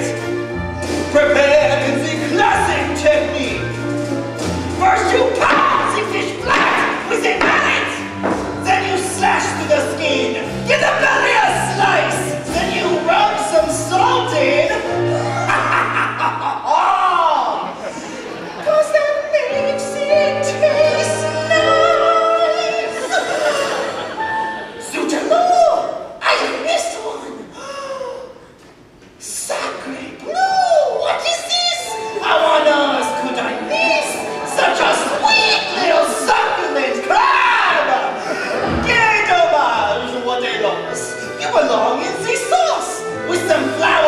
something You belong in sea sauce with some flowers.